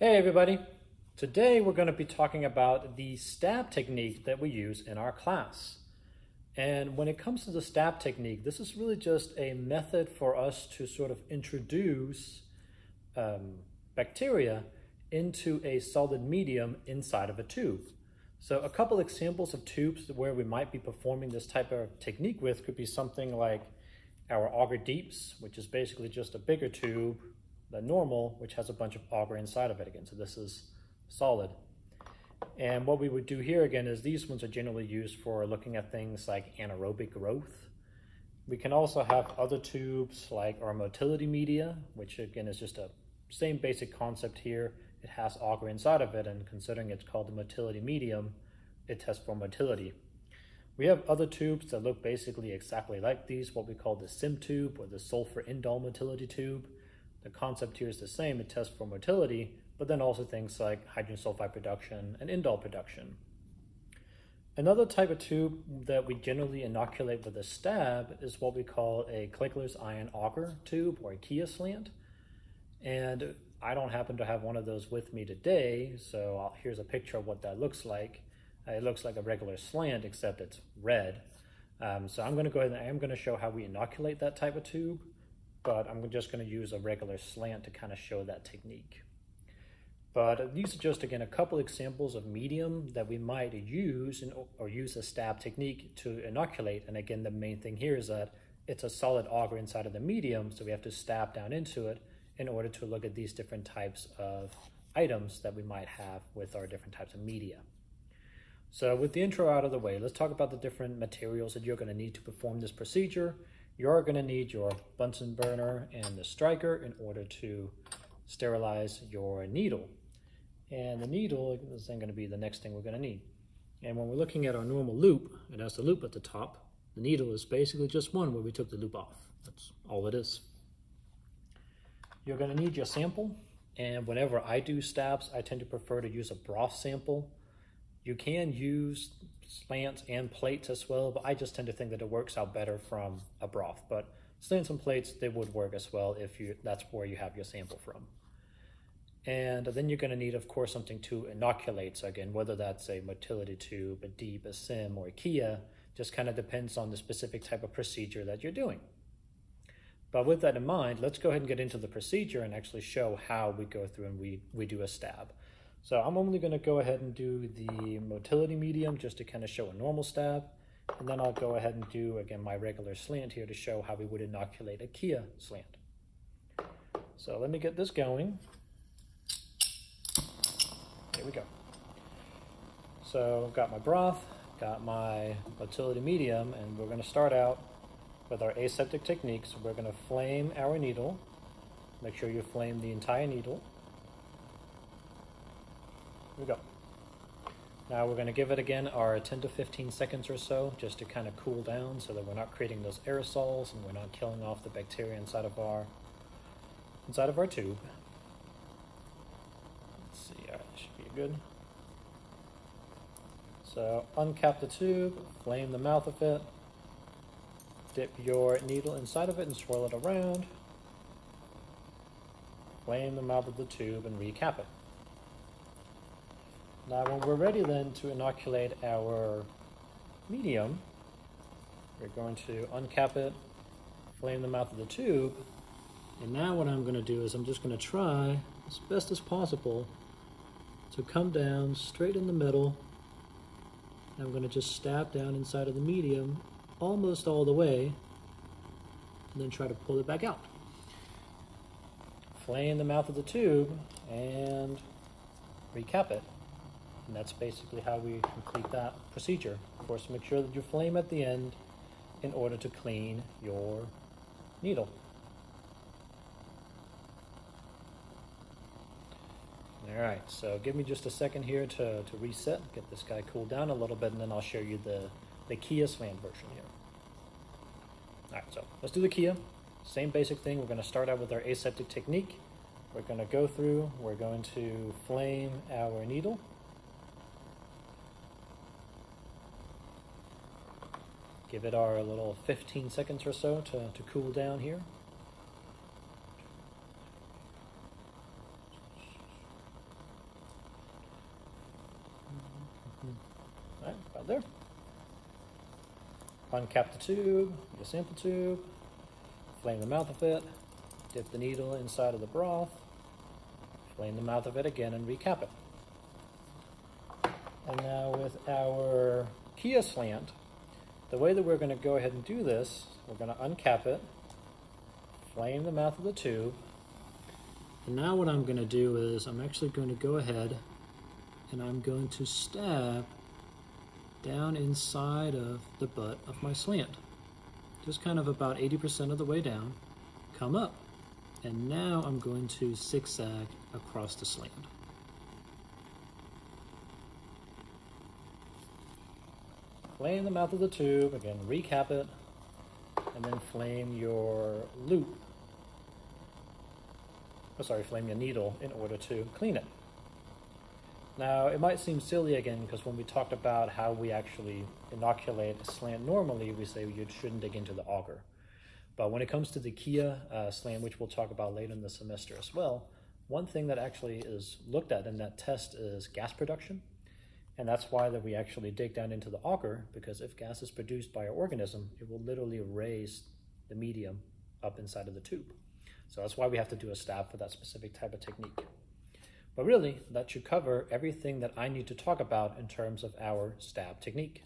Hey everybody! Today we're going to be talking about the stab technique that we use in our class. And when it comes to the stab technique, this is really just a method for us to sort of introduce um, bacteria into a solid medium inside of a tube. So a couple examples of tubes where we might be performing this type of technique with could be something like our agar deeps, which is basically just a bigger tube than normal, which has a bunch of agar inside of it again. So this is solid. And what we would do here again is these ones are generally used for looking at things like anaerobic growth. We can also have other tubes like our motility media, which again is just a same basic concept here. It has agar inside of it, and considering it's called the motility medium, it tests for motility. We have other tubes that look basically exactly like these, what we call the SIM tube or the sulfur indole motility tube. The concept here is the same, it tests for motility, but then also things like hydrogen sulfide production and indole production. Another type of tube that we generally inoculate with a stab is what we call a Kligler's iron agar tube or a Kia slant. And I don't happen to have one of those with me today, so I'll, here's a picture of what that looks like. Uh, it looks like a regular slant, except it's red. Um, so I'm gonna go ahead and I am gonna show how we inoculate that type of tube, but I'm just gonna use a regular slant to kind of show that technique. But these are just, again, a couple examples of medium that we might use in, or use a stab technique to inoculate. And again, the main thing here is that it's a solid agar inside of the medium, so we have to stab down into it in order to look at these different types of items that we might have with our different types of media. So with the intro out of the way, let's talk about the different materials that you're going to need to perform this procedure. You're going to need your Bunsen burner and the striker in order to sterilize your needle. And the needle is then going to be the next thing we're going to need. And when we're looking at our normal loop, it has the loop at the top. The needle is basically just one where we took the loop off. That's all it is. You're going to need your sample. And whenever I do stabs, I tend to prefer to use a broth sample. You can use slants and plates as well, but I just tend to think that it works out better from a broth. But slants and plates, they would work as well if you that's where you have your sample from. And then you're going to need, of course, something to inoculate. So again, whether that's a motility tube, a deep, a sim, or a Kia, just kind of depends on the specific type of procedure that you're doing. But with that in mind, let's go ahead and get into the procedure and actually show how we go through and we, we do a stab. So I'm only going to go ahead and do the motility medium just to kind of show a normal stab. And then I'll go ahead and do, again, my regular slant here to show how we would inoculate a Kia slant. So let me get this going. Here we go. So I've got my broth, got my motility medium, and we're going to start out with our aseptic technique. So we're going to flame our needle. Make sure you flame the entire needle. We go. Now we're going to give it again our 10 to 15 seconds or so just to kind of cool down so that we're not creating those aerosols and we're not killing off the bacteria inside of our inside of our tube. Let's see, all right, should be good. So uncap the tube, flame the mouth of it, dip your needle inside of it and swirl it around, flame the mouth of the tube and recap it. Now when we're ready then to inoculate our medium, we're going to uncap it, flame the mouth of the tube, and now what I'm going to do is I'm just going to try as best as possible to come down straight in the middle. I'm going to just stab down inside of the medium almost all the way and then try to pull it back out. Flame the mouth of the tube and recap it. And that's basically how we complete that procedure. Of course, make sure that you flame at the end in order to clean your needle. All right, so give me just a second here to, to reset, get this guy cooled down a little bit, and then I'll show you the, the Kia Slant version here. All right, so let's do the Kia. Same basic thing. We're going to start out with our aseptic technique. We're going to go through, we're going to flame our needle. Give it our little 15 seconds or so to, to cool down here. All right, about there. Uncap the tube, the sample tube, flame the mouth of it, dip the needle inside of the broth, flame the mouth of it again and recap it. And now with our Kia slant, the way that we're going to go ahead and do this, we're going to uncap it, flame the mouth of the tube, and now what I'm going to do is I'm actually going to go ahead and I'm going to stab down inside of the butt of my slant. Just kind of about 80% of the way down, come up. And now I'm going to zigzag across the slant. Flame the mouth of the tube, again recap it, and then flame your loop, oh sorry, flame your needle in order to clean it. Now, it might seem silly again because when we talked about how we actually inoculate a slant normally, we say you shouldn't dig into the agar. But when it comes to the Kia uh, slant, which we'll talk about later in the semester as well, one thing that actually is looked at in that test is gas production. And that's why that we actually dig down into the agar, because if gas is produced by our organism, it will literally raise the medium up inside of the tube. So that's why we have to do a stab for that specific type of technique. But really, that should cover everything that I need to talk about in terms of our stab technique.